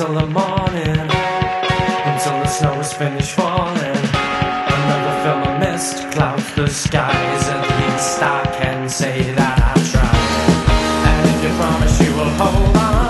Until the morning, until the snow is finished falling. Another film of mist clouds the skies. At least I can say that I tried. And if you promise you will hold on.